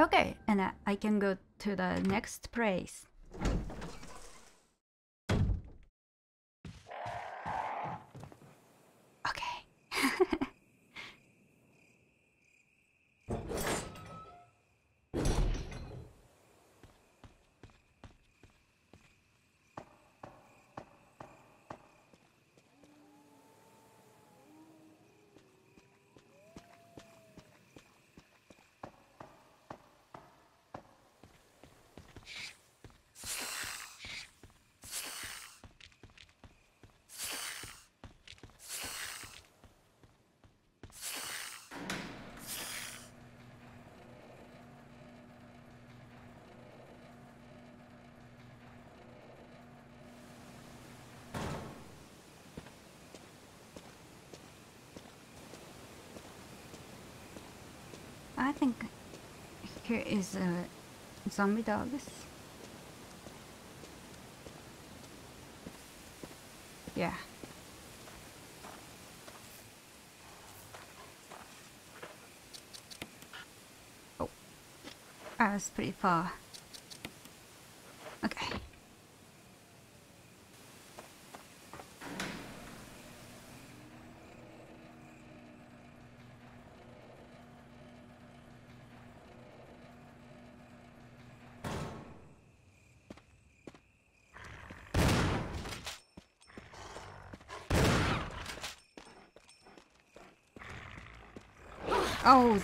Okay, and I, can go to the next place. Okay. I think here is a zombie dogs. Yeah. Oh, I was pretty far. Oh.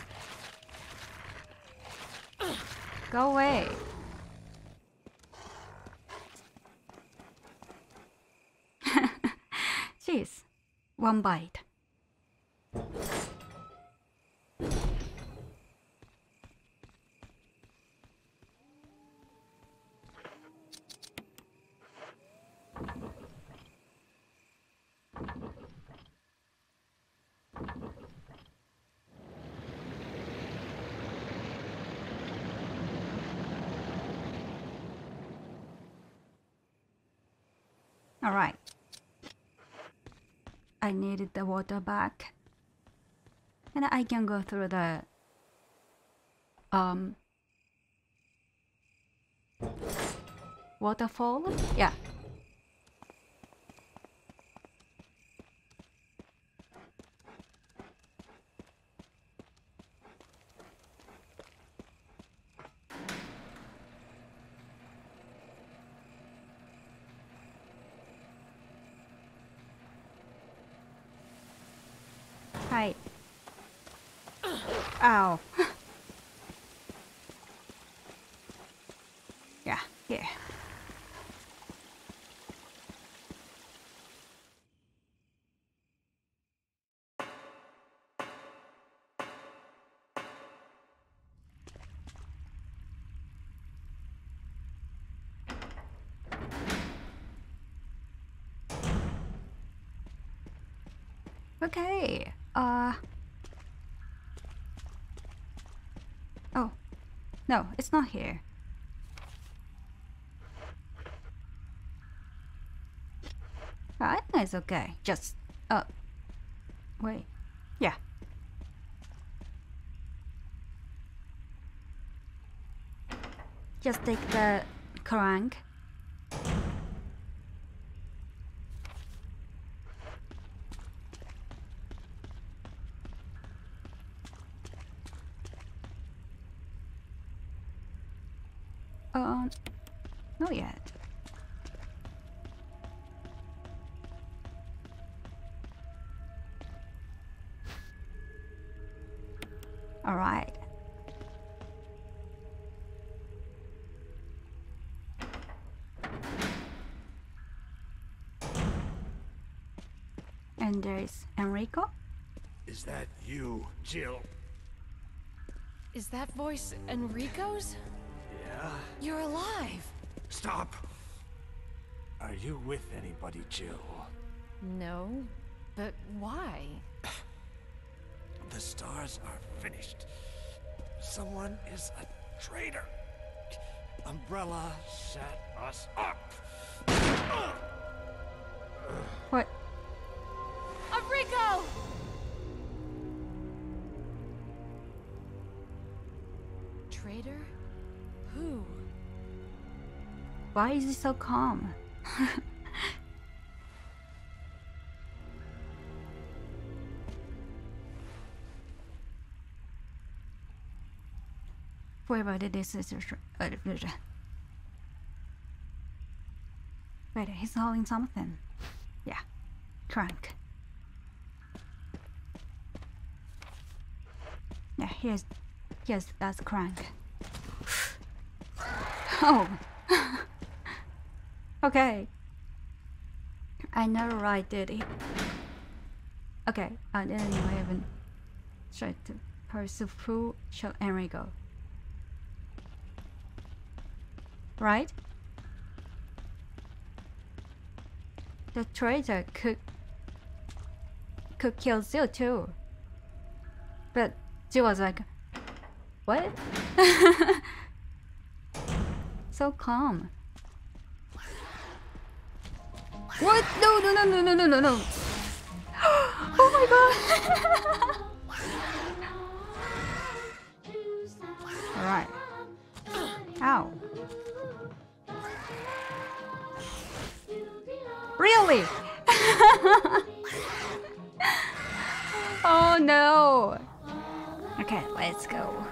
Go away. Jeez. One bite. All right. I needed the water back. And I can go through the um waterfall. Yeah. Hi. Ow. yeah, yeah. Okay. Uh. Oh. No, it's not here. I think it's okay. Just. Uh. Wait. Yeah. Just take the crank. And Enrico. Is that you, Jill? Is that voice Enrico's? Yeah? You're alive! Stop! Are you with anybody, Jill? No, but why? The stars are finished. Someone is a traitor. Umbrella set us up. What? leader? Who? Why is he so calm? Where about it is this Wait, he's holding something. Yeah. Trunk. Yeah, here's yes, that's crank oh. okay. I never write did it. Okay, uh, I didn't even try to pursue show Enrico. Right? The traitor could could kill Zil too. But she was like, what? so calm. What? No, no, no, no, no, no, no, no. oh my god. Alright. Ow. Really? oh no. Okay, let's go.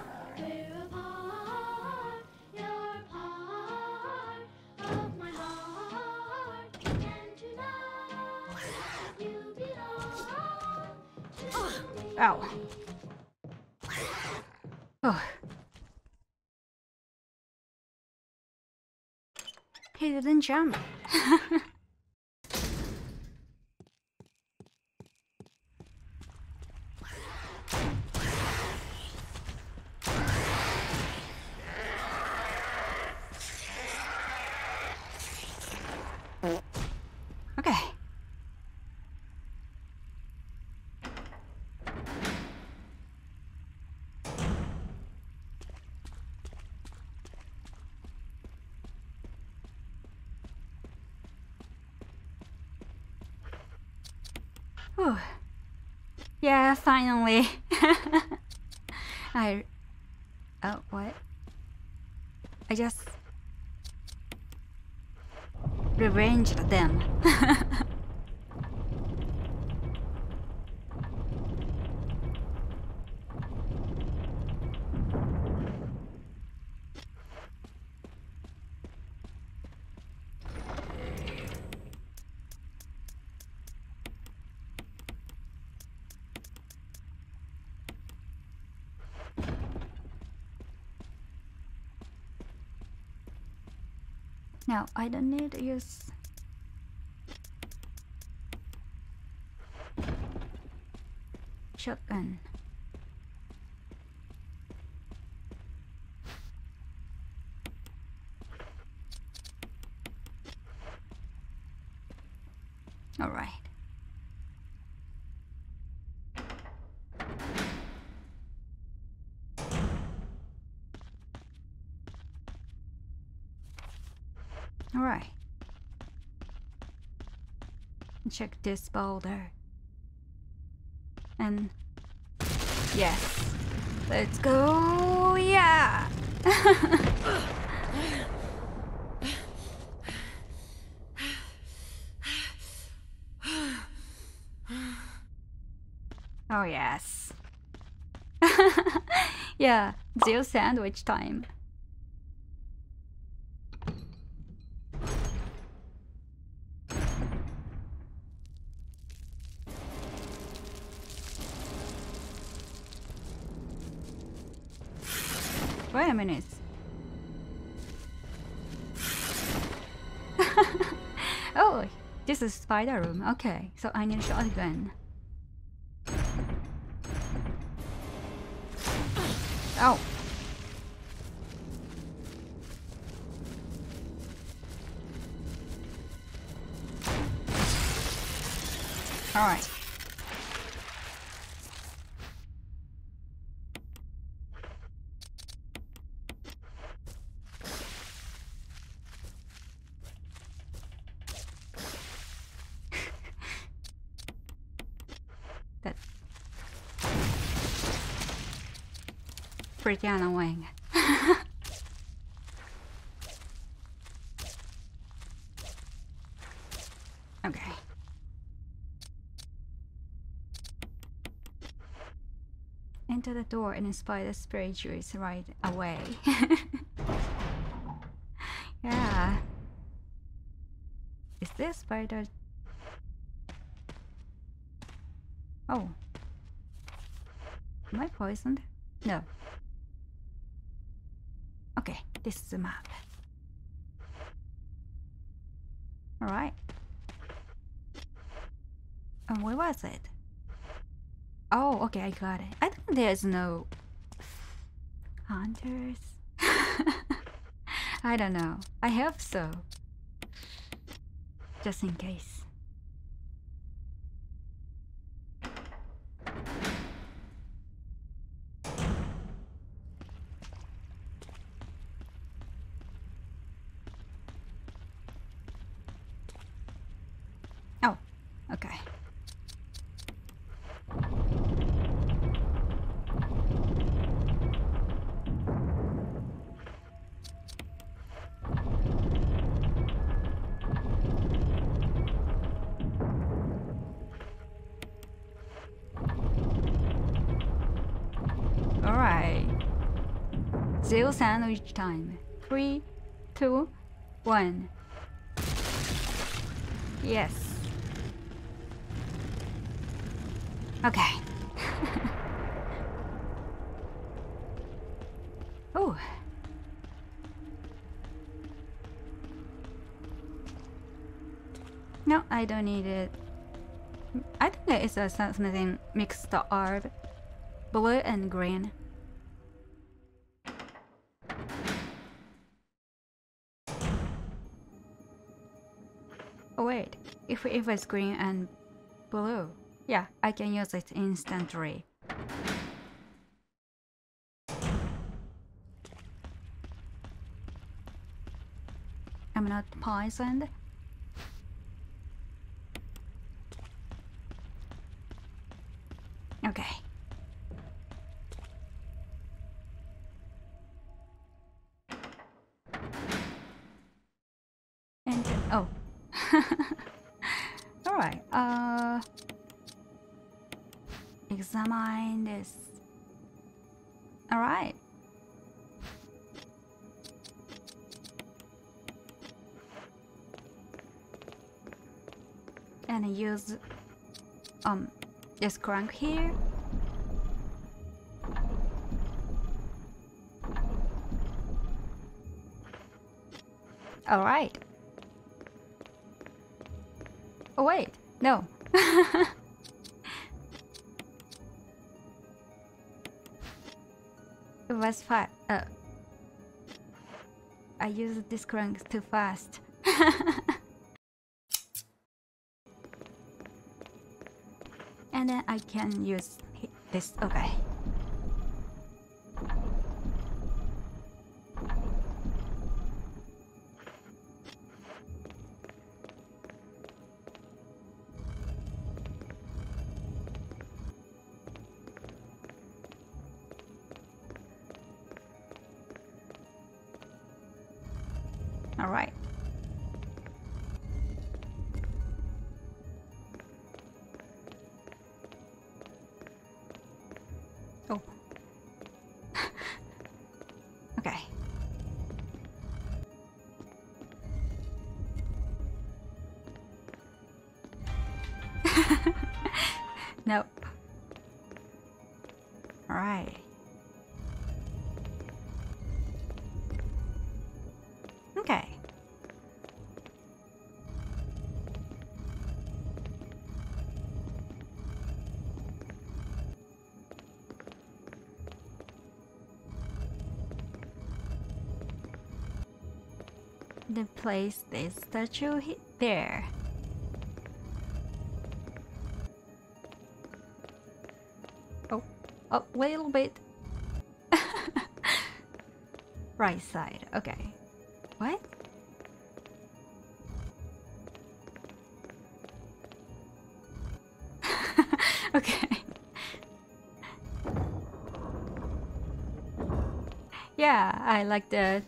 Didn't jump. okay. Whew. Yeah, finally. I. Oh, what? I just. Revenged them. I don't need to use... Shotgun. Alright. Alright. Check this boulder. And yes. Let's go. Yeah. oh yes. yeah, zero sandwich time. Wait a minute. oh, this is spider room. Okay, so I need shotgun. Oh. All pretty annoying. okay. Enter the door and inspire the spirit juice right away. yeah. Is this spider? Oh. Am I poisoned? No. This map. Alright. And where was it? Oh, okay, I got it. I think there's no hunters. I don't know. I hope so. Just in case. Oh, okay. Alright. Zero sandwich time. Three, two, one. Yes. Okay. oh. No, I don't need it. I think it's a something mixed art. Blue and green. If, it's green and blue, yeah, I can use it instantly. I'm not poisoned. Okay. And oh. All right. Uh examine this. All right. And use um this crank here. All wait, no. it was fast. Uh, I used this crank too fast. and then I can use this. Okay. Okay. Then place this statue he- there. Oh, oh a little bit. right side. Okay. I like the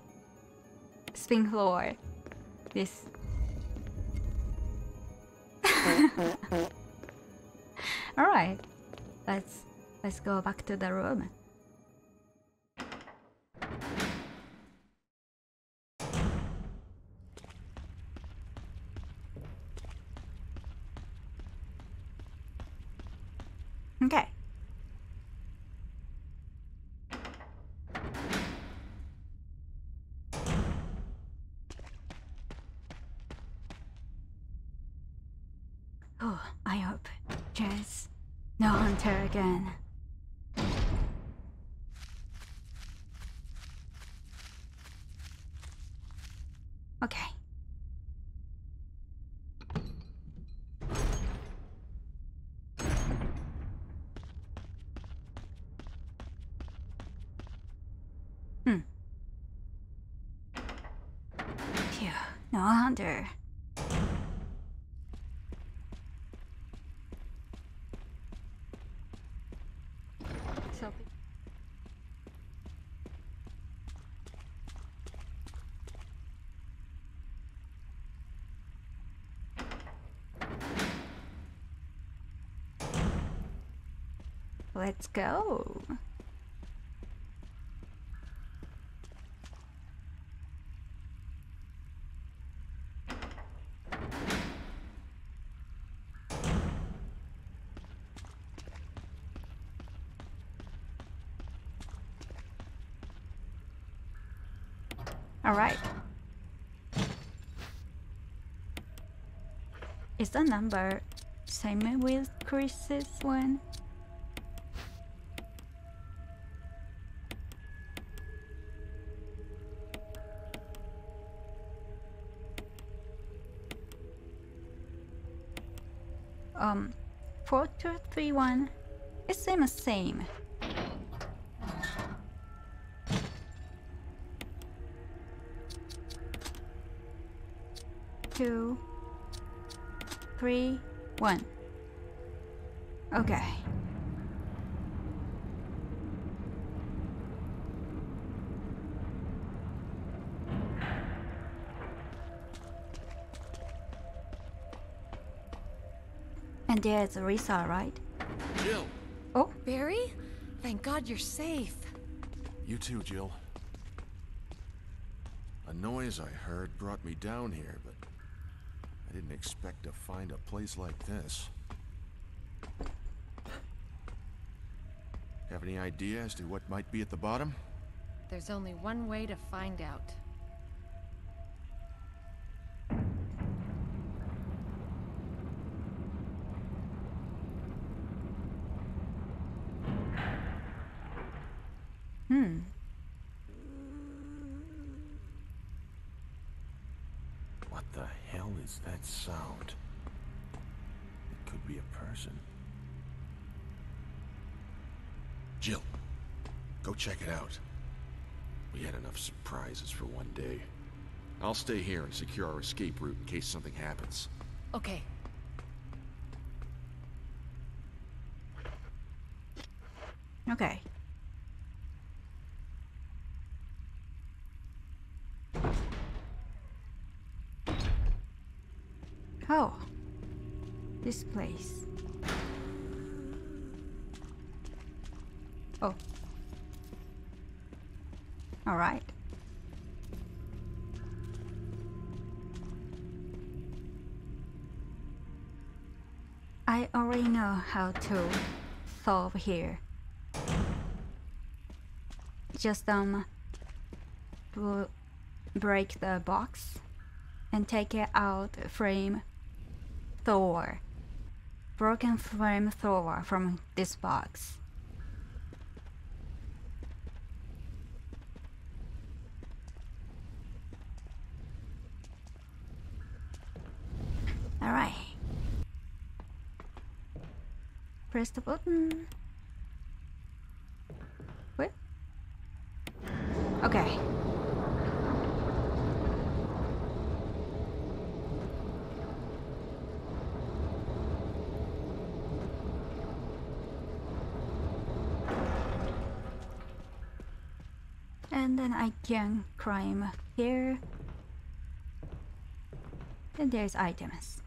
spin floor. This. Alright. Let's Let's go back to the room. Okay. Oh, I hope. Jess. No hunter again. Okay. Hmm. Phew, no. Let's go. All right. The number same with Chris's one? Um, four two three one. It seems same. Three, one. Okay. And there's Risa, right? Jill! Oh, Barry? Thank God you're safe. You too, Jill. A noise I heard brought me down here, but I didn't expect to find a place like this. Have any idea as to what might be at the bottom? There's only one way to find out. Sound? It could be a person. Jill, go check it out. We had enough surprises for one day. I'll stay here and secure our escape route in case something happens. Okay. Okay. Oh. This place. Oh. Alright. I already know how to solve here. Just um break the box and take it out frame Thor. Broken frame Thor from this box. Alright. Press the button. Young crime here. And there's items.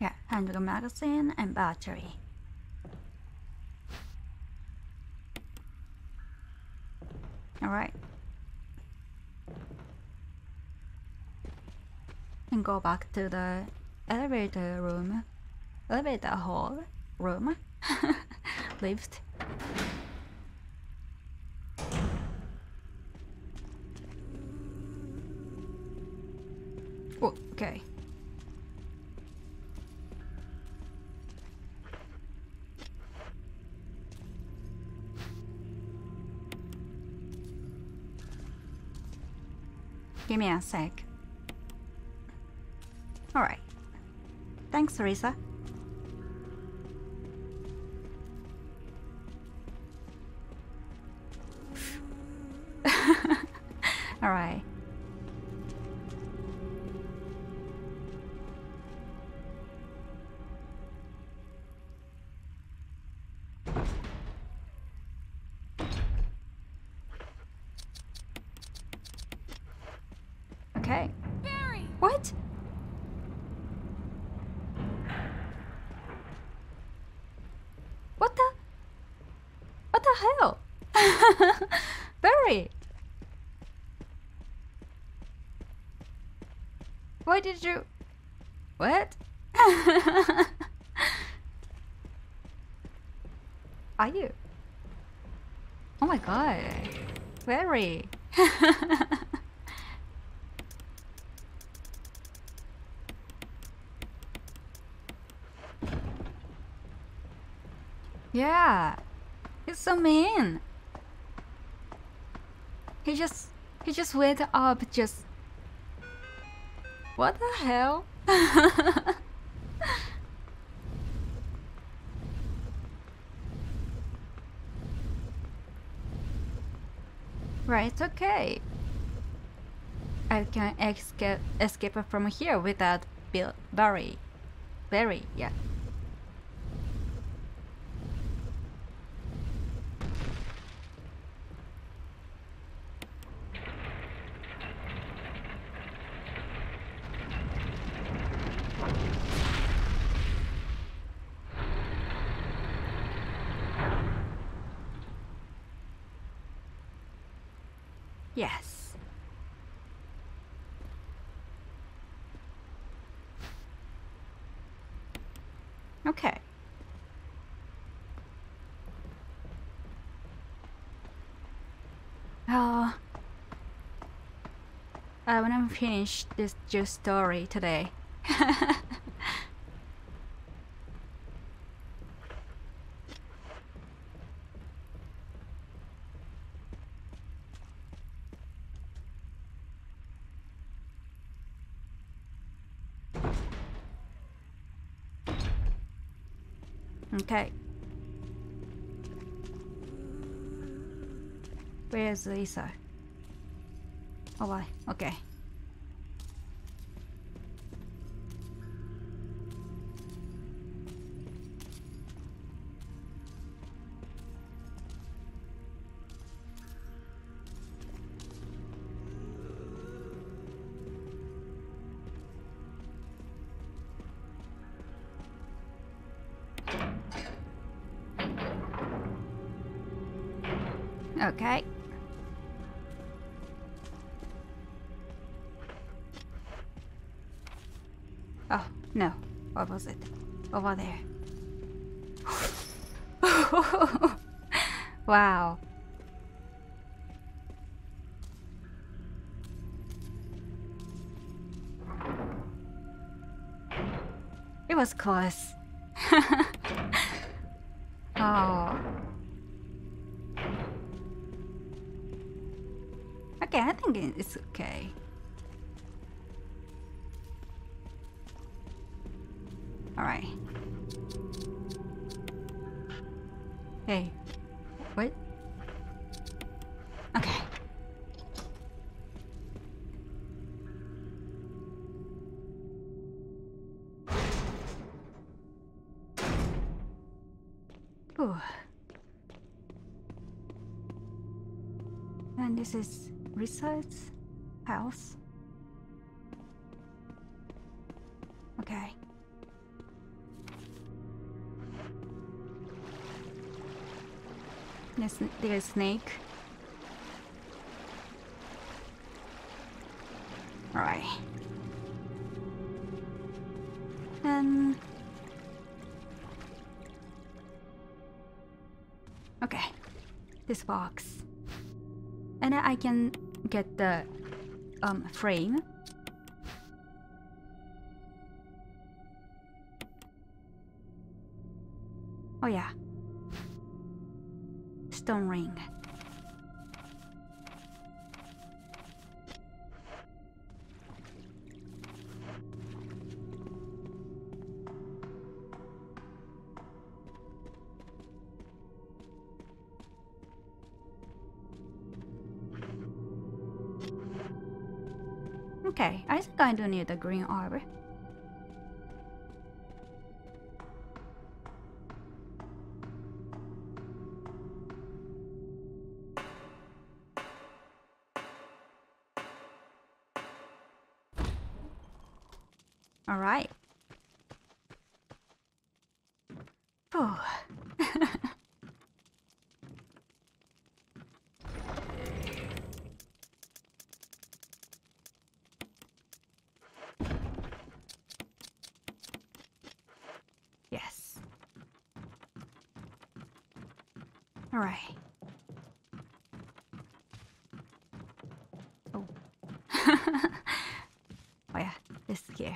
Yeah, handle magazine and battery. Alright. And go back to the elevator room. Elevator hall room. Lift. Thanks, the hell? Barry! Why did you. What? Are you? Oh my god. Barry. Yeah, so mean. He just he just went up just What the hell? right, okay. I can escape escape from here without Bill Barry. Barry, yeah. Yes. Okay. Uh, I want to finish this juice story today. Okay. Where's Lisa? Oh, why? Okay. Okay. No. What was it? Over there. wow. It was close. oh. Okay, I think it's okay. Alright. Hey. What? Okay. Ooh. And this is Richard's house. There's, there's snake. Alright. And okay, this box, and then I can get the um frame. Oh yeah, stone ring. Okay, I think I do need a green arbor. Oh. yes. All right. Oh. oh yeah, this here.